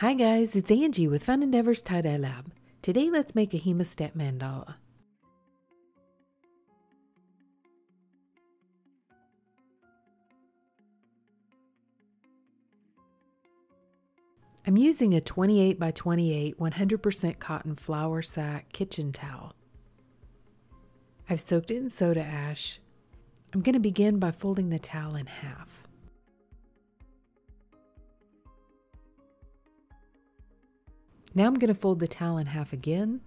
Hi guys, it's Angie with Fun Endeavors Tie-Dye Lab. Today let's make a hemostat mandala. I'm using a 28 by 28 100% cotton flour sack kitchen towel. I've soaked it in soda ash. I'm going to begin by folding the towel in half. Now I'm going to fold the towel in half again.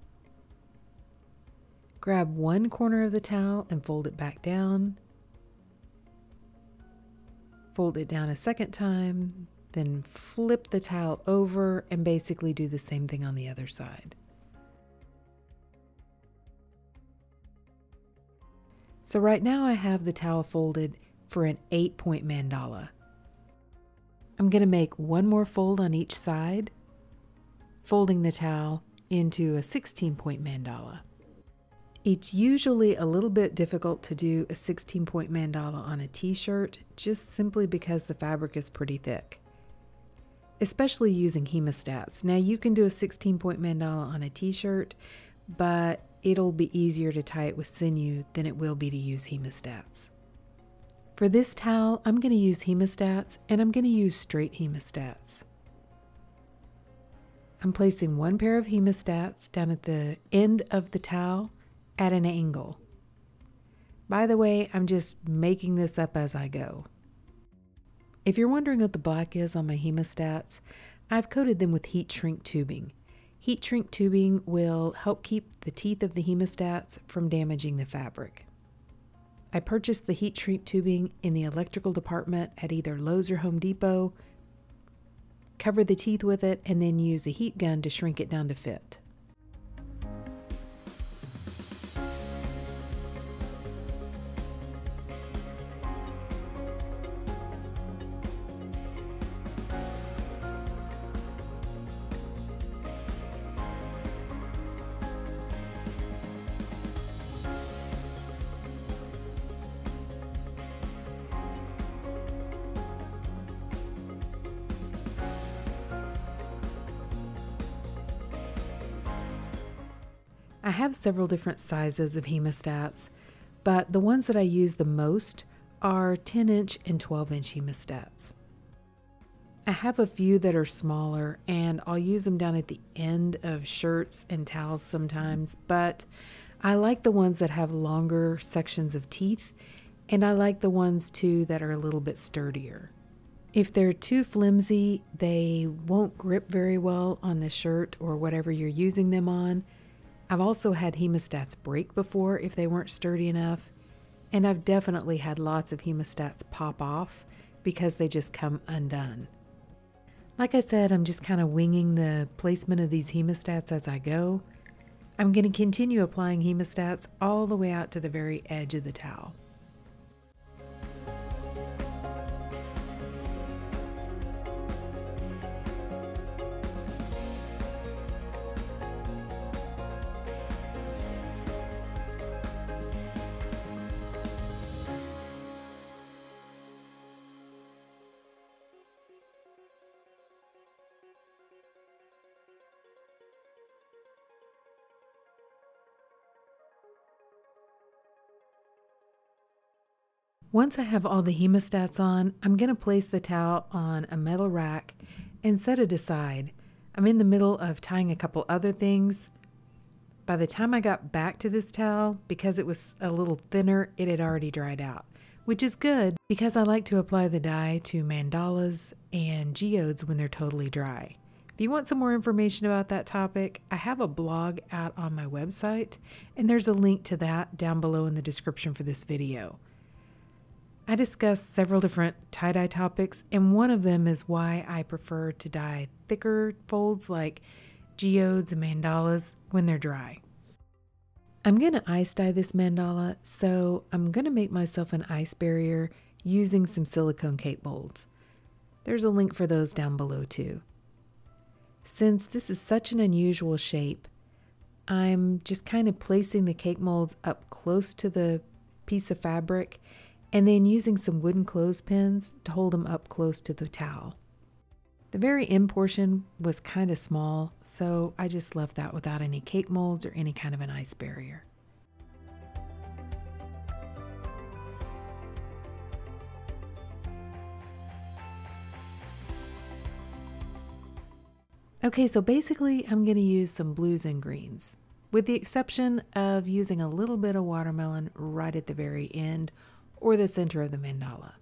Grab one corner of the towel and fold it back down. Fold it down a second time, then flip the towel over and basically do the same thing on the other side. So right now I have the towel folded for an eight point mandala. I'm going to make one more fold on each side folding the towel into a 16 point mandala. It's usually a little bit difficult to do a 16 point mandala on a t shirt just simply because the fabric is pretty thick, especially using hemostats. Now, you can do a 16 point mandala on a t shirt, but it'll be easier to tie it with sinew than it will be to use hemostats. For this towel, I'm going to use hemostats and I'm going to use straight hemostats. I'm placing one pair of hemostats down at the end of the towel at an angle. By the way, I'm just making this up as I go. If you're wondering what the black is on my hemostats, I've coated them with heat shrink tubing. Heat shrink tubing will help keep the teeth of the hemostats from damaging the fabric. I purchased the heat shrink tubing in the electrical department at either Lowe's or Home Depot cover the teeth with it, and then use a heat gun to shrink it down to fit. I have several different sizes of hemostats, but the ones that I use the most are 10 inch and 12 inch hemostats. I have a few that are smaller and I'll use them down at the end of shirts and towels sometimes, but I like the ones that have longer sections of teeth and I like the ones too that are a little bit sturdier. If they're too flimsy, they won't grip very well on the shirt or whatever you're using them on. I've also had hemostats break before if they weren't sturdy enough, and I've definitely had lots of hemostats pop off because they just come undone. Like I said, I'm just kind of winging the placement of these hemostats as I go. I'm going to continue applying hemostats all the way out to the very edge of the towel. Once I have all the hemostats on, I'm going to place the towel on a metal rack and set it aside. I'm in the middle of tying a couple other things. By the time I got back to this towel, because it was a little thinner, it had already dried out, which is good because I like to apply the dye to mandalas and geodes when they're totally dry. If you want some more information about that topic, I have a blog out on my website, and there's a link to that down below in the description for this video. I discuss several different tie dye topics, and one of them is why I prefer to dye thicker folds like geodes and mandalas when they're dry. I'm going to ice dye this mandala, so I'm going to make myself an ice barrier using some silicone cake molds. There's a link for those down below too. Since this is such an unusual shape, I'm just kind of placing the cake molds up close to the piece of fabric and then using some wooden clothespins to hold them up close to the towel. The very end portion was kind of small, so I just left that without any cake molds or any kind of an ice barrier. Okay, so basically I'm going to use some blues and greens, with the exception of using a little bit of watermelon right at the very end or the center of the mandala.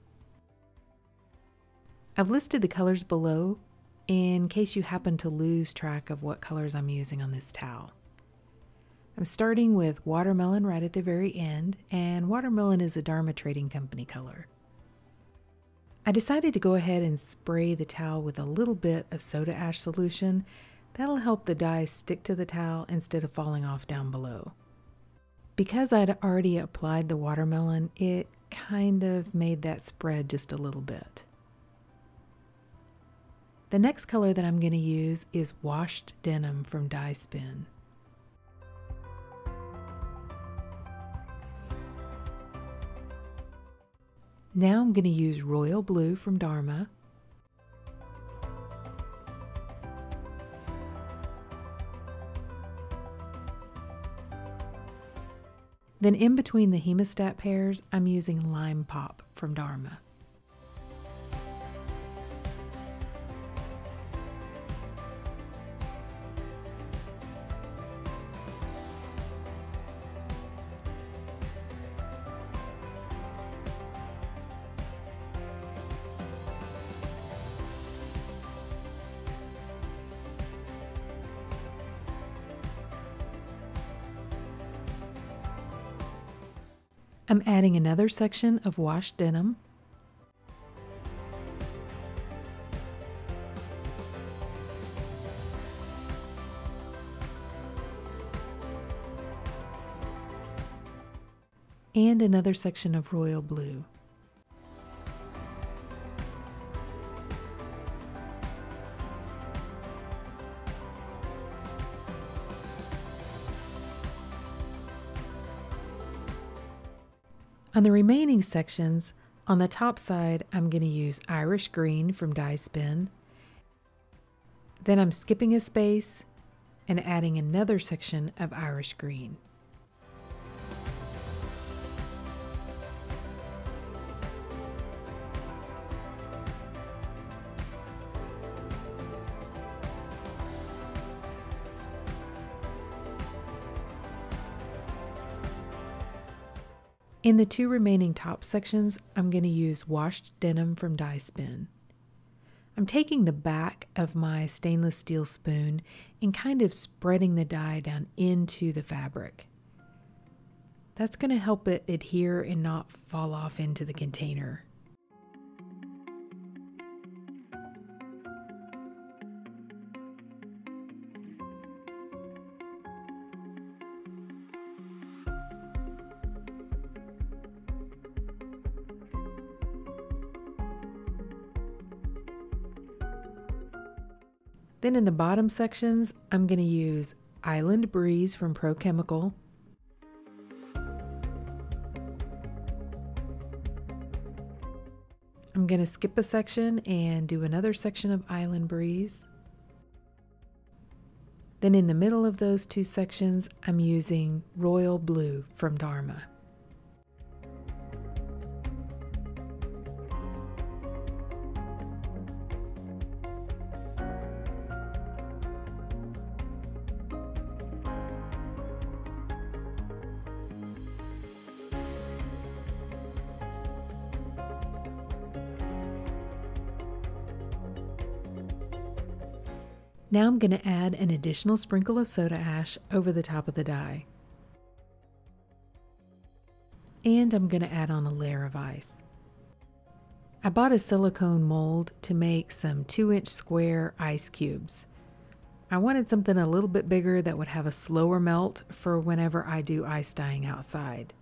I've listed the colors below in case you happen to lose track of what colors I'm using on this towel. I'm starting with watermelon right at the very end, and watermelon is a Dharma Trading Company color. I decided to go ahead and spray the towel with a little bit of soda ash solution. That'll help the dye stick to the towel instead of falling off down below. Because I'd already applied the watermelon, it kind of made that spread just a little bit. The next color that I'm going to use is Washed Denim from Dyespin. Now I'm going to use Royal Blue from Dharma. Then in between the hemostat pairs, I'm using Lime Pop from Dharma. I'm adding another section of washed denim. And another section of royal blue. On the remaining sections, on the top side, I'm going to use Irish Green from Dyespin. Then I'm skipping a space and adding another section of Irish Green. In the two remaining top sections, I'm going to use washed denim from Dyespin. I'm taking the back of my stainless steel spoon and kind of spreading the dye down into the fabric. That's going to help it adhere and not fall off into the container. Then in the bottom sections, I'm going to use Island Breeze from Prochemical. I'm going to skip a section and do another section of Island Breeze. Then in the middle of those two sections, I'm using Royal Blue from Dharma. Now I'm going to add an additional sprinkle of soda ash over the top of the dye. And I'm going to add on a layer of ice. I bought a silicone mold to make some 2 inch square ice cubes. I wanted something a little bit bigger that would have a slower melt for whenever I do ice dyeing outside.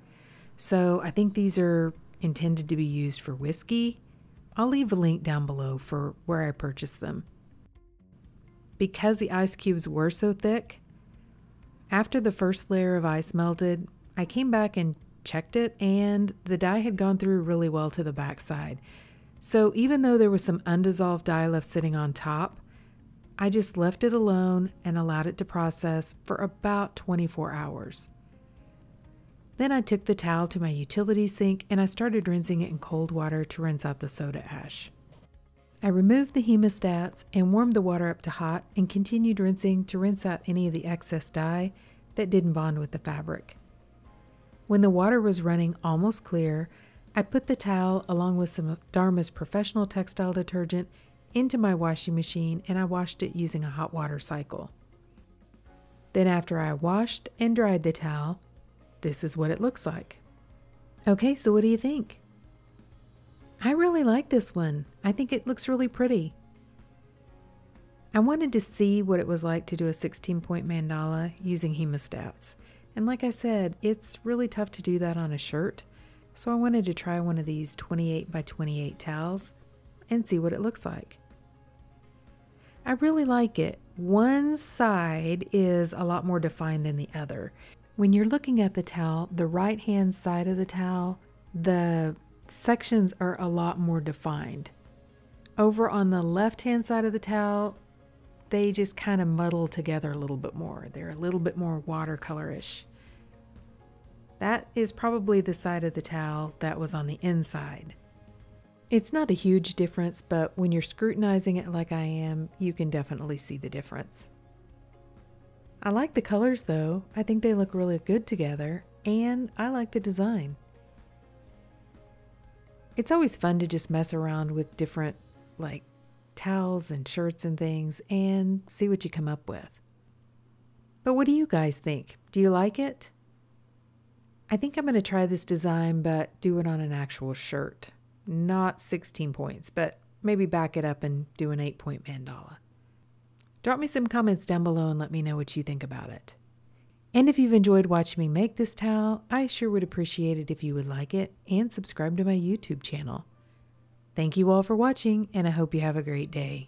So I think these are intended to be used for whiskey. I'll leave a link down below for where I purchased them because the ice cubes were so thick, after the first layer of ice melted, I came back and checked it, and the dye had gone through really well to the backside. So even though there was some undissolved dye left sitting on top, I just left it alone and allowed it to process for about 24 hours. Then I took the towel to my utility sink and I started rinsing it in cold water to rinse out the soda ash. I removed the hemostats and warmed the water up to hot and continued rinsing to rinse out any of the excess dye that didn't bond with the fabric. When the water was running almost clear, I put the towel along with some Dharma's professional textile detergent into my washing machine and I washed it using a hot water cycle. Then, after I washed and dried the towel, this is what it looks like. Okay, so what do you think? I really like this one. I think it looks really pretty. I wanted to see what it was like to do a 16 point mandala using hemostats. And like I said, it's really tough to do that on a shirt. So I wanted to try one of these 28 by 28 towels and see what it looks like. I really like it. One side is a lot more defined than the other. When you're looking at the towel, the right hand side of the towel, the sections are a lot more defined. Over on the left hand side of the towel, they just kind of muddle together a little bit more. They're a little bit more watercolorish. That is probably the side of the towel that was on the inside. It's not a huge difference, but when you're scrutinizing it like I am, you can definitely see the difference. I like the colors though. I think they look really good together, and I like the design. It's always fun to just mess around with different, like, towels and shirts and things and see what you come up with. But what do you guys think? Do you like it? I think I'm going to try this design, but do it on an actual shirt not 16 points, but maybe back it up and do an 8 point mandala. Drop me some comments down below and let me know what you think about it. And if you've enjoyed watching me make this towel, I sure would appreciate it if you would like it and subscribe to my YouTube channel. Thank you all for watching, and I hope you have a great day.